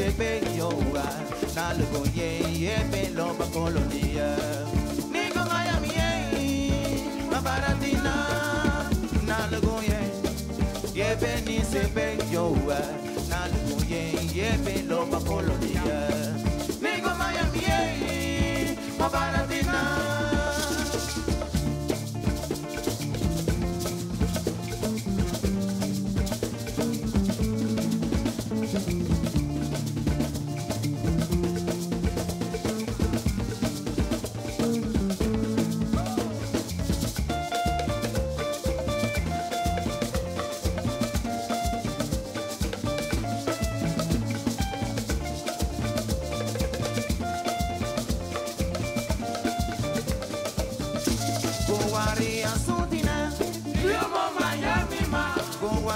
Yebe ni sepe yowa Nalagoye Yebe loba kolonia Nigo Miami ye Mabaratina Nalagoye Yebe ni sepe yowa Nalagoye Yebe loba kolonia Nigo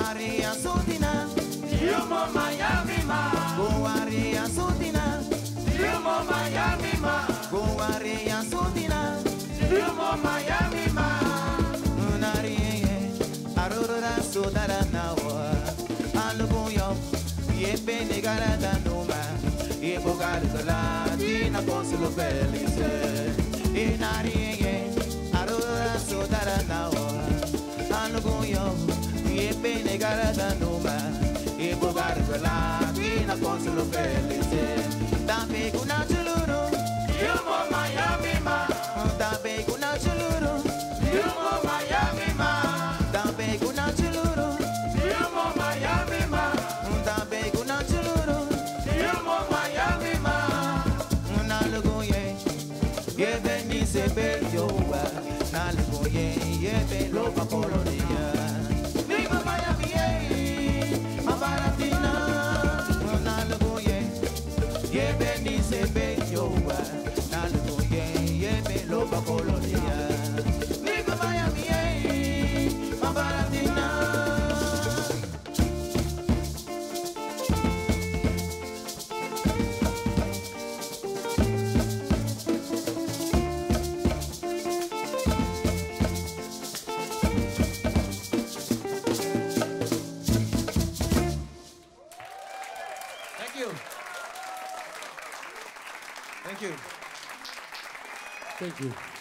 Kuwari asudina Yomo Miami ma, Kuwari asudina Yomo Miami ma, Kuwari asudina Yomo Miami ma, Unariye Arurura sudara nawa. Alubuyo Yepe negara danuma Yepo gargala Tina consulo felice Inariye Arurura sudara nawa Alubuyo Yepe negara danuma Yepo gargala Tina consulo felice Dampe kuna chuluru Yomo Miami ma, Dampe kuna chuluru Miami ma, Dampe kuna chuluru Miami ma, Dampe kuna chuluru Miami ma, Yebe ni sebe you. Thank you.